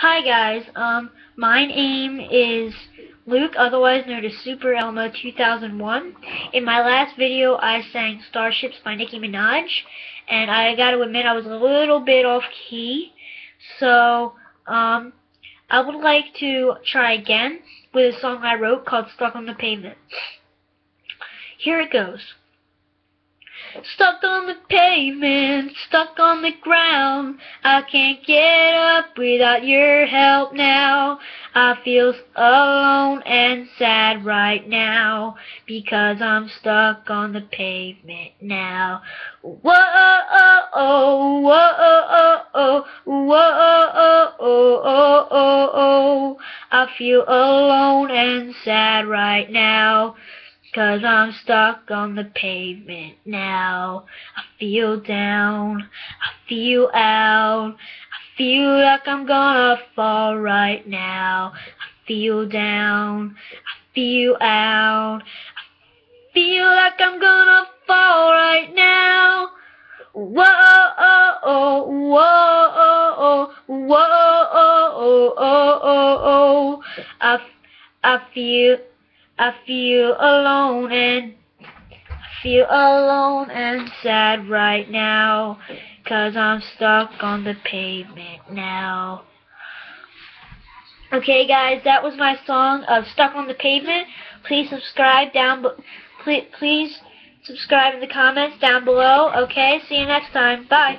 Hi guys, um, my name is Luke, otherwise known as Super Elmo 2001. In my last video, I sang Starships by Nicki Minaj, and I gotta admit I was a little bit off key, so, um, I would like to try again with a song I wrote called Stuck on the Pavement. Here it goes. Stuck on the pavement, stuck on the ground. I can't get up without your help now. I feel alone and sad right now because I'm stuck on the pavement now. Whoa, oh, oh, whoa, oh, oh, whoa, oh, oh, oh, oh. I feel alone and sad right now. Cause I'm stuck on the pavement now. I feel down. I feel out. I feel like I'm gonna fall right now. I feel down. I feel out. I feel like I'm gonna fall right now. Whoa, oh, oh, whoa, oh, oh, whoa, oh, oh, oh, oh, oh. I, I feel. I feel alone and I feel alone and sad right now cause I'm stuck on the pavement now. Okay guys, that was my song of Stuck on the Pavement. Please subscribe down please, please subscribe in the comments down below. Okay, see you next time. Bye.